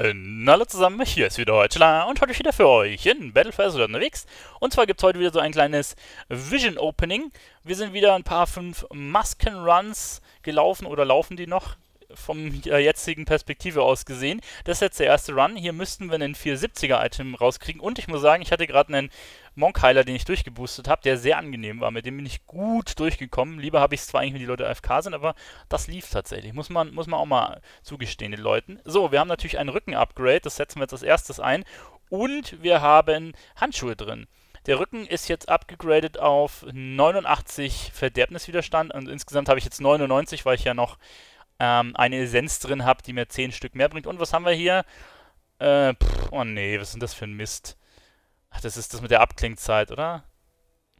Äh, hallo zusammen, hier ist wieder Deutschland und heute wieder für euch in Battlefest unterwegs. Und zwar gibt es heute wieder so ein kleines Vision Opening. Wir sind wieder ein paar fünf Masken-Runs gelaufen oder laufen die noch? Vom äh, jetzigen Perspektive aus gesehen. Das ist jetzt der erste Run. Hier müssten wir einen 470er-Item rauskriegen. Und ich muss sagen, ich hatte gerade einen Monk-Heiler, den ich durchgeboostet habe, der sehr angenehm war. Mit dem bin ich gut durchgekommen. Lieber habe ich es zwar eigentlich, wenn die Leute AFK sind, aber das lief tatsächlich. Muss man, muss man auch mal zugestehen, den Leuten. So, wir haben natürlich ein Rücken-Upgrade. Das setzen wir jetzt als erstes ein. Und wir haben Handschuhe drin. Der Rücken ist jetzt abgegradet auf 89 Verderbniswiderstand und insgesamt habe ich jetzt 99, weil ich ja noch ähm, eine Essenz drin habe, die mir 10 Stück mehr bringt. Und was haben wir hier? Äh, pff, oh nee, was denn das für ein Mist? Ach, das ist das mit der Abklingzeit, oder?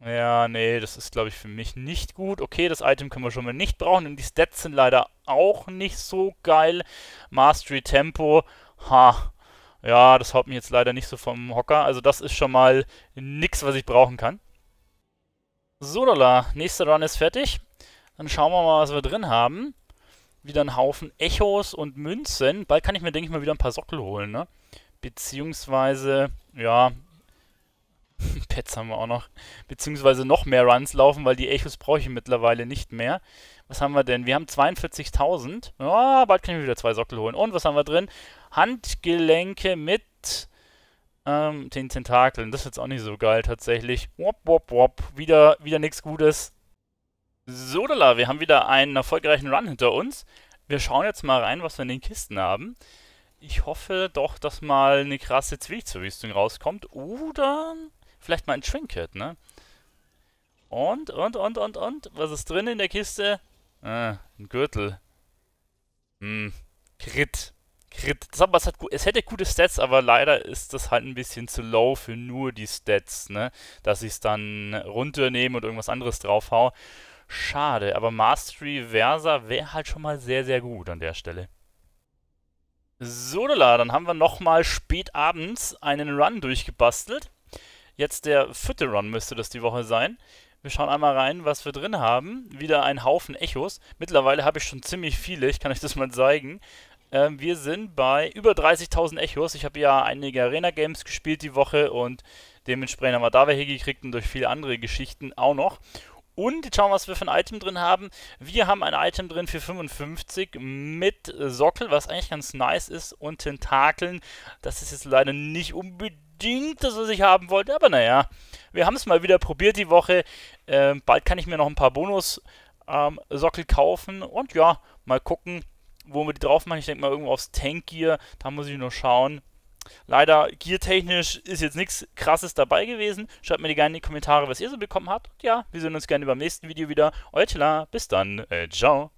Ja, nee, das ist, glaube ich, für mich nicht gut. Okay, das Item können wir schon mal nicht brauchen. Und die Stats sind leider auch nicht so geil. Mastery Tempo, ha. Ja, das haut mich jetzt leider nicht so vom Hocker. Also das ist schon mal nix, was ich brauchen kann. So, lala, nächste Run ist fertig. Dann schauen wir mal, was wir drin haben wieder einen Haufen Echos und Münzen. Bald kann ich mir, denke ich mal, wieder ein paar Sockel holen, ne? Beziehungsweise, ja, Pets haben wir auch noch. Beziehungsweise noch mehr Runs laufen, weil die Echos brauche ich mittlerweile nicht mehr. Was haben wir denn? Wir haben 42.000. Ja, bald kann ich mir wieder zwei Sockel holen. Und was haben wir drin? Handgelenke mit ähm, den Tentakeln. Das ist jetzt auch nicht so geil tatsächlich. Wop, wop, wop. Wieder, wieder nichts Gutes. So, Dala, wir haben wieder einen erfolgreichen Run hinter uns. Wir schauen jetzt mal rein, was wir in den Kisten haben. Ich hoffe doch, dass mal eine krasse Zwillingsverwüstung rauskommt. Oder vielleicht mal ein Trinket, ne? Und, und, und, und, und. Was ist drin in der Kiste? Ah, ein Gürtel. Hm, Crit. Crit. Das aber, es, hat, es hätte gute Stats, aber leider ist das halt ein bisschen zu low für nur die Stats, ne? Dass ich es dann runternehme und irgendwas anderes draufhau. Schade, aber Mastery Versa wäre halt schon mal sehr, sehr gut an der Stelle. So, dann haben wir nochmal spät abends einen Run durchgebastelt. Jetzt der vierte Run müsste das die Woche sein. Wir schauen einmal rein, was wir drin haben. Wieder ein Haufen Echos. Mittlerweile habe ich schon ziemlich viele, ich kann euch das mal zeigen. Ähm, wir sind bei über 30.000 Echos. Ich habe ja einige Arena-Games gespielt die Woche und dementsprechend haben wir da welche gekriegt und durch viele andere Geschichten auch noch. Und jetzt schauen wir, was wir für ein Item drin haben. Wir haben ein Item drin für 55 mit Sockel, was eigentlich ganz nice ist, und Tentakeln. Das ist jetzt leider nicht unbedingt das, was ich haben wollte, aber naja, wir haben es mal wieder probiert die Woche. Ähm, bald kann ich mir noch ein paar Bonus-Sockel ähm, kaufen und ja, mal gucken, wo wir die drauf machen. Ich denke mal irgendwo aufs Tank Gear, da muss ich nur schauen. Leider geartechnisch ist jetzt nichts krasses dabei gewesen. Schreibt mir gerne in die Kommentare, was ihr so bekommen habt. Und ja, wir sehen uns gerne beim nächsten Video wieder. Euer Tila, bis dann. Äh, ciao.